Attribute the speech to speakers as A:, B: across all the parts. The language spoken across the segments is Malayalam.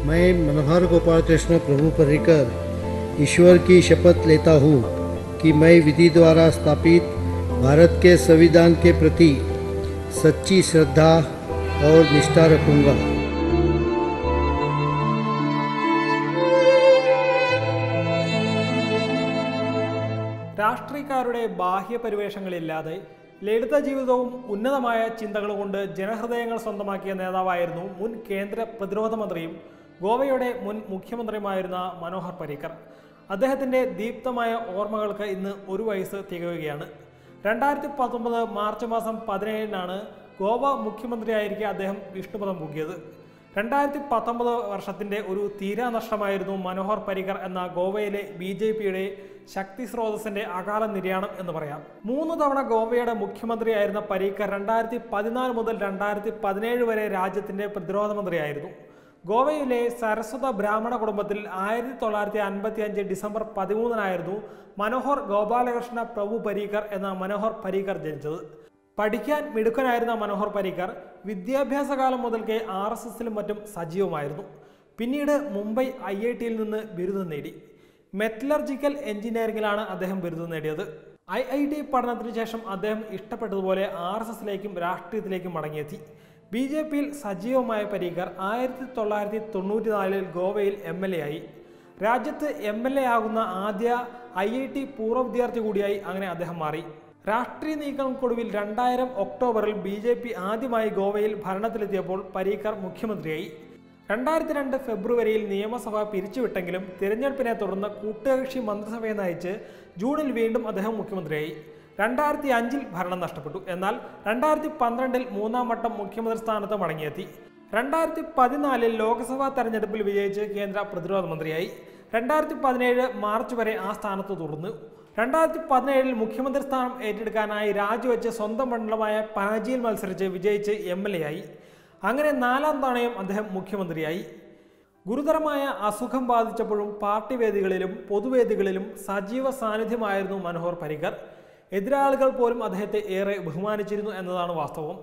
A: मनोहर गोपाल कृष्ण प्रभु पर्रिकर ईश्वर की शपथ लेता हूँ कि मैं विधि द्वारा स्थापित भारत के संविधान के प्रति सच्ची श्रद्धा और निष्ठा रखूँगा
B: രാഷ്ട്രീയക്കാരുടെ ബാഹ്യപരിവേഷങ്ങളില്ലാതെ ലളിത ജീവിതവും ഉന്നതമായ ചിന്തകളും കൊണ്ട് ജനഹൃദയങ്ങൾ സ്വന്തമാക്കിയ നേതാവായിരുന്നു മുൻ കേന്ദ്ര പ്രതിരോധ മന്ത്രിയും ഗോവയുടെ മുൻ മുഖ്യമന്ത്രിയുമായിരുന്ന മനോഹർ പരീക്കർ. അദ്ദേഹത്തിന്റെ ദീപ്തമായ ഓർമ്മകൾക്ക് ഇന്ന് ഒരു വയസ്സ് തികയുകയാണ്. രണ്ടായിരത്തി പത്തൊമ്പത് മാർച്ച് മാസം പതിനേഴിനാണ് ഗോവ മുഖ്യമന്ത്രിയായിരിക്കെ അദ്ദേഹം വിഷ്ണുപദം മുക്കിയത്. രണ്ടായിരത്തി പത്തൊമ്പത് വർഷത്തിന്റെ ഒരു തീരാനഷ്ടമായിരുന്നു മനോഹർ പരീക്കർ എന്ന ഗോവയിലെ ബി ജെ പിയുടെ ശക്തി സ്രോതസ്സിന്റെ അകാല നിര്യാണം എന്ന് പറയാം. മൂന്ന് തവണ ഗോവയുടെ മുഖ്യമന്ത്രിയായിരുന്ന പരീക്കർ രണ്ടായിരത്തി പതിനാല് മുതൽ രണ്ടായിരത്തി പതിനേഴ് വരെ രാജ്യത്തിന്റെ പ്രതിരോധ മന്ത്രിയായിരുന്നു. ഗോവയിലെ സരസ്വത ബ്രാഹ്മണ കുടുംബത്തിൽ ആയിരത്തി തൊള്ളായിരത്തി അൻപത്തി അഞ്ച് ഡിസംബർ പതിമൂന്നിനായിരുന്നു മനോഹർ ഗോപാലകൃഷ്ണ പ്രഭു പരീക്കർ എന്ന മനോഹർ പരീക്കർ ജനിച്ചത്. പഠിക്കാൻ മിടുക്കനായിരുന്ന മനോഹർ പരീക്കർ വിദ്യാഭ്യാസ കാലം മുതൽക്കേ ആർ എസ് എസിലും മറ്റും സജീവമായിരുന്നു. പിന്നീട് മുംബൈ ഐ ഐ ടിയിൽ നിന്ന് ബിരുദം നേടി. മെറ്റലർജിക്കൽ എഞ്ചിനീയറിംഗിലാണ് അദ്ദേഹം ബിരുദം നേടിയത്. ഐ ഐ ടി പഠനത്തിന് ശേഷം അദ്ദേഹം ഇഷ്ടപ്പെട്ടതുപോലെ ആർ എസ് എസിലേക്കും രാഷ്ട്രീയത്തിലേക്കും മടങ്ങിയെത്തി. ബി ജെ പിയിൽ സജീവമായ പരീക്കർ ആയിരത്തി തൊള്ളായിരത്തി തൊണ്ണൂറ്റിനാലിൽ ഗോവയിൽ എം എൽ എ ആയി. രാജ്യത്ത് എം എൽ എ ആകുന്ന ആദ്യ ഐ ഐ ടി പൂർവ വിദ്യാർത്ഥി കൂടിയായി അങ്ങനെ അദ്ദേഹം മാറി. രാഷ്ട്രീയ നീക്കങ്ങൾക്കൊടുവിൽ രണ്ടായിരം ഒക്ടോബറിൽ ബി ജെ പി ആദ്യമായി ഗോവയിൽ ഭരണത്തിലെത്തിയപ്പോൾ പരീക്കർ മുഖ്യമന്ത്രിയായി. രണ്ടായിരത്തി രണ്ട് ഫെബ്രുവരിയിൽ നിയമസഭ പിരിച്ചുവിട്ടെങ്കിലും തിരഞ്ഞെടുപ്പിനെ തുടർന്ന് കൂട്ടുകക്ഷി മന്ത്രിസഭയെ നയിച്ച് ജൂണിൽ വീണ്ടും അദ്ദേഹം മുഖ്യമന്ത്രിയായി. രണ്ടായിരത്തി അഞ്ചിൽ ഭരണം നഷ്ടപ്പെട്ടു. എന്നാൽ രണ്ടായിരത്തി പന്ത്രണ്ടിൽ മൂന്നാം വട്ടം മുഖ്യമന്ത്രി സ്ഥാനത്ത് മടങ്ങിയെത്തി. രണ്ടായിരത്തി പതിനാലിൽ ലോക്സഭാ തെരഞ്ഞെടുപ്പിൽ വിജയിച്ച് കേന്ദ്ര പ്രതിരോധ മന്ത്രിയായി. രണ്ടായിരത്തി പതിനേഴ് മാർച്ച് വരെ ആ സ്ഥാനത്ത് തുടർന്നു. രണ്ടായിരത്തി പതിനേഴിൽ മുഖ്യമന്ത്രി സ്ഥാനം ഏറ്റെടുക്കാനായി രാജിവെച്ച് സ്വന്തം മണ്ഡലമായ പനാജിയിൽ മത്സരിച്ച് വിജയിച്ച് എം എൽ എ ആയി അങ്ങനെ നാലാം തവണയും അദ്ദേഹം മുഖ്യമന്ത്രിയായി. ഗുരുതരമായ അസുഖം ബാധിച്ചപ്പോഴും പാർട്ടി വേദികളിലും പൊതുവേദികളിലും സജീവ സാന്നിധ്യമായിരുന്നു മനോഹർ പരീക്കർ. എതിരാളികൾ പോലും അദ്ദേഹത്തെ ഏറെ ബഹുമാനിച്ചിരുന്നു എന്നതാണ് വാസ്തവം.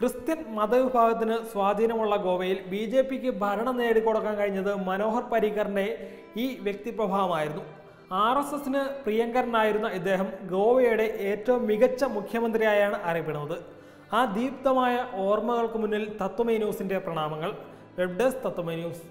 B: ക്രിസ്ത്യൻ മതവിഭാഗത്തിന് സ്വാധീനമുള്ള ഗോവയിൽ ബി ജെ പിക്ക് ഭരണം നേടിക്കൊടുക്കാൻ കഴിഞ്ഞത് മനോഹർ പരീക്കറിന്റെ ഈ വ്യക്തിപ്രഭാവമായിരുന്നു. ആർ എസ് എസിന് പ്രിയങ്കരനായിരുന്ന ഇദ്ദേഹം ഗോവയുടെ ഏറ്റവും മികച്ച മുഖ്യമന്ത്രിയായാണ് അറിയപ്പെടുന്നത്. ആ ദീപ്തമായ ഓർമ്മകൾക്ക് മുന്നിൽ തത്വമേ ന്യൂസിന്റെ പ്രണാമങ്ങൾ. Web desk Tatvamayi news.